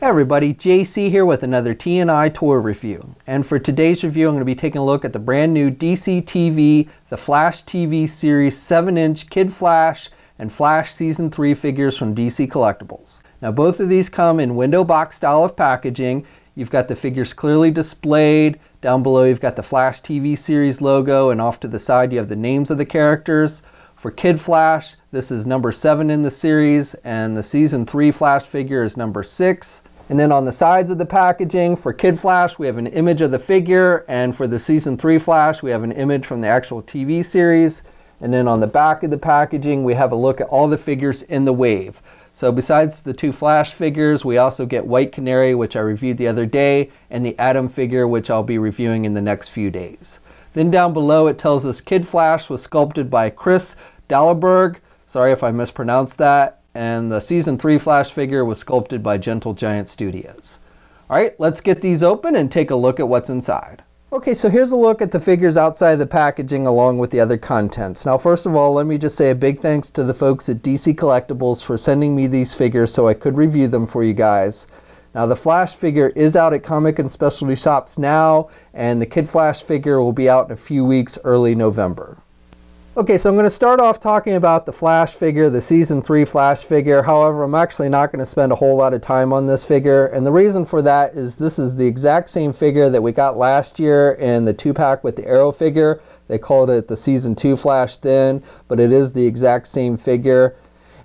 Hey everybody, JC here with another TNI tour review. And for today's review, I'm going to be taking a look at the brand new DC TV, the Flash TV series 7-inch Kid Flash and Flash Season 3 figures from DC Collectibles. Now both of these come in window box style of packaging. You've got the figures clearly displayed. Down below you've got the Flash TV series logo and off to the side you have the names of the characters. For Kid Flash, this is number 7 in the series and the Season 3 Flash figure is number 6. And then on the sides of the packaging, for Kid Flash, we have an image of the figure, and for the Season 3 Flash, we have an image from the actual TV series. And then on the back of the packaging, we have a look at all the figures in the wave. So besides the two Flash figures, we also get White Canary, which I reviewed the other day, and the Atom figure, which I'll be reviewing in the next few days. Then down below, it tells us Kid Flash was sculpted by Chris Dahlberg. Sorry if I mispronounced that and the Season 3 Flash figure was sculpted by Gentle Giant Studios. Alright, let's get these open and take a look at what's inside. Okay, so here's a look at the figures outside the packaging along with the other contents. Now, first of all, let me just say a big thanks to the folks at DC Collectibles for sending me these figures so I could review them for you guys. Now, the Flash figure is out at comic and specialty shops now, and the Kid Flash figure will be out in a few weeks, early November. Okay, so I'm going to start off talking about the Flash figure, the Season 3 Flash figure. However, I'm actually not going to spend a whole lot of time on this figure. And the reason for that is this is the exact same figure that we got last year in the two-pack with the Arrow figure. They called it the Season 2 Flash Thin, but it is the exact same figure.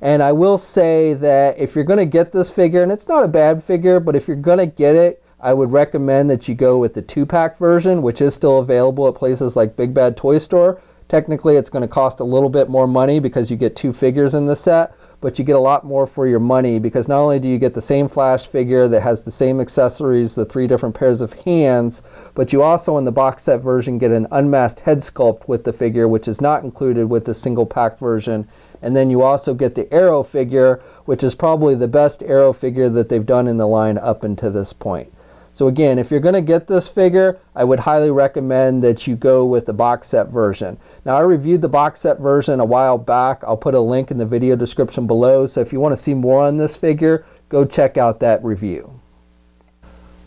And I will say that if you're going to get this figure, and it's not a bad figure, but if you're going to get it, I would recommend that you go with the two-pack version, which is still available at places like Big Bad Toy Store. Technically, it's going to cost a little bit more money because you get two figures in the set, but you get a lot more for your money because not only do you get the same Flash figure that has the same accessories, the three different pairs of hands, but you also in the box set version get an unmasked head sculpt with the figure, which is not included with the single pack version. And then you also get the Arrow figure, which is probably the best Arrow figure that they've done in the line up until this point. So again, if you're going to get this figure, I would highly recommend that you go with the box set version. Now I reviewed the box set version a while back. I'll put a link in the video description below. So if you want to see more on this figure, go check out that review.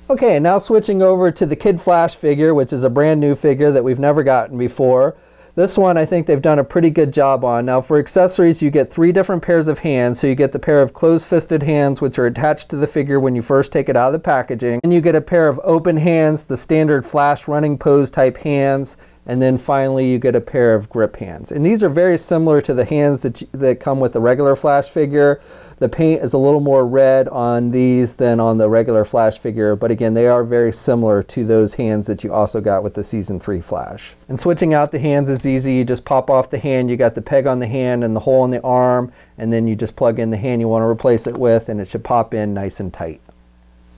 Okay, now switching over to the Kid Flash figure, which is a brand new figure that we've never gotten before. This one I think they've done a pretty good job on. Now for accessories you get three different pairs of hands. So you get the pair of closed-fisted hands which are attached to the figure when you first take it out of the packaging. And you get a pair of open hands, the standard flash running pose type hands. And then finally you get a pair of grip hands. And these are very similar to the hands that, that come with the regular flash figure. The paint is a little more red on these than on the regular Flash figure, but again, they are very similar to those hands that you also got with the Season 3 Flash. And switching out the hands is easy. You just pop off the hand, you got the peg on the hand and the hole in the arm, and then you just plug in the hand you want to replace it with, and it should pop in nice and tight.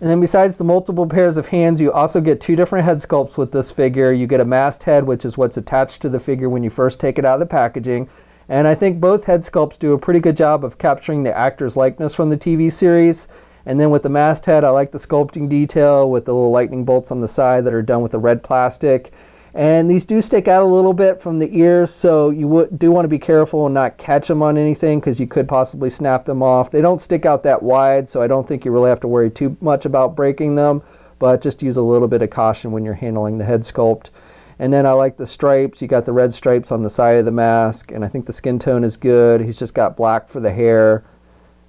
And then besides the multiple pairs of hands, you also get two different head sculpts with this figure. You get a masked head, which is what's attached to the figure when you first take it out of the packaging. And I think both head sculpts do a pretty good job of capturing the actor's likeness from the TV series. And then with the masked head, I like the sculpting detail with the little lightning bolts on the side that are done with the red plastic. And these do stick out a little bit from the ears, so you do want to be careful and not catch them on anything because you could possibly snap them off. They don't stick out that wide, so I don't think you really have to worry too much about breaking them, but just use a little bit of caution when you're handling the head sculpt. And then I like the stripes. You got the red stripes on the side of the mask, and I think the skin tone is good. He's just got black for the hair.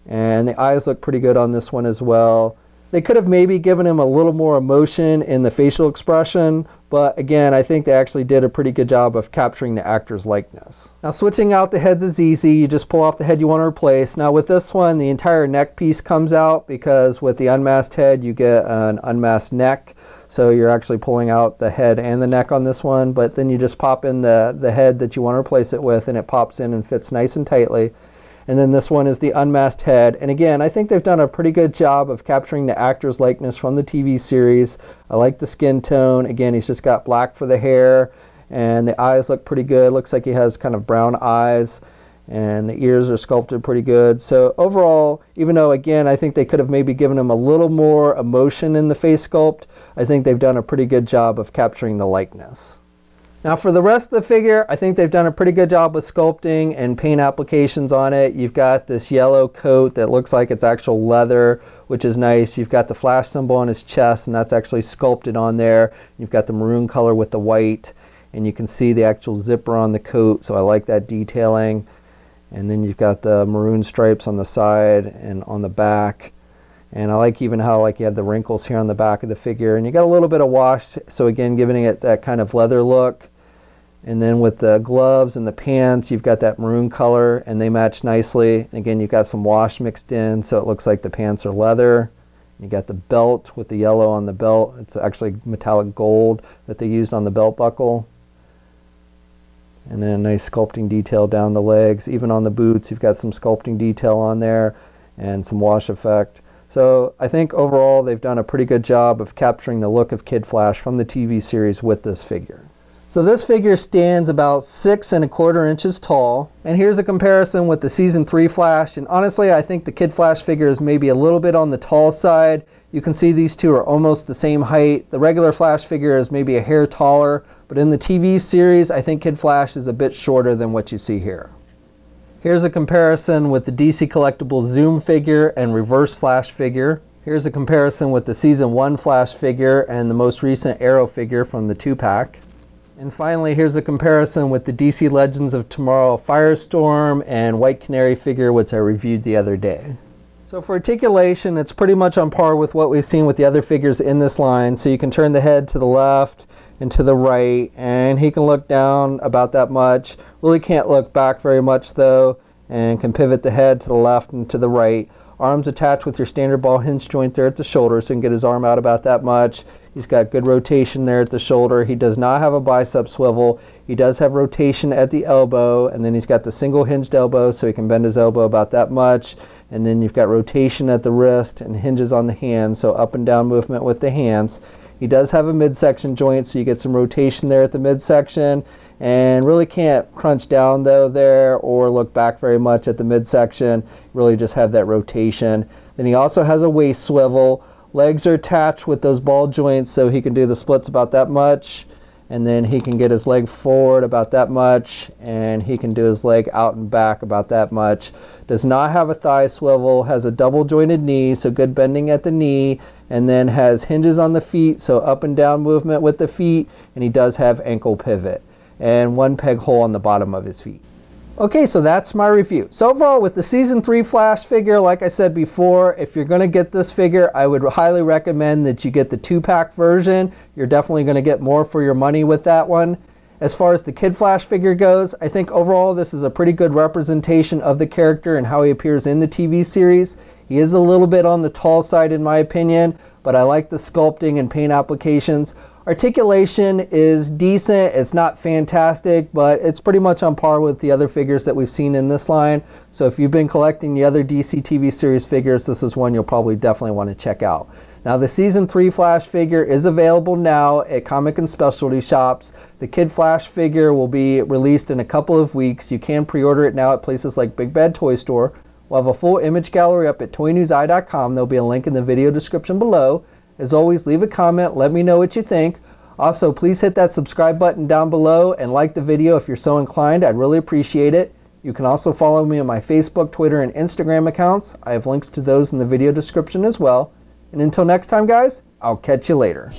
And the eyes look pretty good on this one as well. They could have maybe given him a little more emotion in the facial expression, but again, I think they actually did a pretty good job of capturing the actor's likeness. Now switching out the heads is easy. You just pull off the head you want to replace. Now with this one, the entire neck piece comes out because with the unmasked head, you get an unmasked neck. So you're actually pulling out the head and the neck on this one, but then you just pop in the, the head that you want to replace it with and it pops in and fits nice and tightly. And then this one is the unmasked head. And again, I think they've done a pretty good job of capturing the actor's likeness from the TV series. I like the skin tone. Again, he's just got black for the hair and the eyes look pretty good. Looks like he has kind of brown eyes and the ears are sculpted pretty good. So overall, even though again, I think they could have maybe given him a little more emotion in the face sculpt, I think they've done a pretty good job of capturing the likeness. Now for the rest of the figure, I think they've done a pretty good job with sculpting and paint applications on it. You've got this yellow coat that looks like it's actual leather, which is nice. You've got the flash symbol on his chest and that's actually sculpted on there. You've got the maroon color with the white and you can see the actual zipper on the coat, so I like that detailing. And then you've got the maroon stripes on the side and on the back. And I like even how like you have the wrinkles here on the back of the figure. And you got a little bit of wash, so again, giving it that kind of leather look. And then with the gloves and the pants, you've got that maroon color and they match nicely. Again, you've got some wash mixed in, so it looks like the pants are leather. You got the belt with the yellow on the belt. It's actually metallic gold that they used on the belt buckle. And then a nice sculpting detail down the legs. Even on the boots, you've got some sculpting detail on there and some wash effect. So I think overall they've done a pretty good job of capturing the look of Kid Flash from the TV series with this figure. So this figure stands about six and a quarter inches tall. And here's a comparison with the season three Flash. And honestly, I think the Kid Flash figure is maybe a little bit on the tall side. You can see these two are almost the same height. The regular Flash figure is maybe a hair taller, but in the TV series, I think Kid Flash is a bit shorter than what you see here. Here's a comparison with the DC Collectibles Zoom figure and Reverse Flash figure. Here's a comparison with the Season 1 Flash figure and the most recent Arrow figure from the 2-pack. And finally, here's a comparison with the DC Legends of Tomorrow Firestorm and White Canary figure, which I reviewed the other day. So for articulation, it's pretty much on par with what we've seen with the other figures in this line. So you can turn the head to the left and to the right, and he can look down about that much. Really can't look back very much though, and can pivot the head to the left and to the right. Arms attached with your standard ball hinge joint there at the shoulder, so you can get his arm out about that much. He's got good rotation there at the shoulder. He does not have a bicep swivel. He does have rotation at the elbow, and then he's got the single hinged elbow, so he can bend his elbow about that much. And then you've got rotation at the wrist and hinges on the hand, so up and down movement with the hands. He does have a midsection joint, so you get some rotation there at the midsection and really can't crunch down though there or look back very much at the midsection. Really just have that rotation. Then he also has a waist swivel. Legs are attached with those ball joints so he can do the splits about that much. And then he can get his leg forward about that much and he can do his leg out and back about that much. Does not have a thigh swivel, has a double jointed knee, so good bending at the knee, and then has hinges on the feet, so up and down movement with the feet, and he does have ankle pivot and one peg hole on the bottom of his feet. Okay, so that's my review. So overall, with the Season 3 Flash figure, like I said before, if you're going to get this figure, I would highly recommend that you get the 2-pack version. You're definitely going to get more for your money with that one. As far as the Kid Flash figure goes, I think overall this is a pretty good representation of the character and how he appears in the TV series. He is a little bit on the tall side in my opinion, but I like the sculpting and paint applications. Articulation is decent. It's not fantastic, but it's pretty much on par with the other figures that we've seen in this line. So if you've been collecting the other DC TV series figures, this is one you'll probably definitely want to check out. Now the Season 3 Flash figure is available now at comic and specialty shops. The Kid Flash figure will be released in a couple of weeks. You can pre-order it now at places like Big Bad Toy Store. We'll have a full image gallery up at toynewsi.com. There'll be a link in the video description below. As always, leave a comment, let me know what you think. Also, please hit that subscribe button down below and like the video if you're so inclined. I'd really appreciate it. You can also follow me on my Facebook, Twitter, and Instagram accounts. I have links to those in the video description as well. And until next time, guys, I'll catch you later.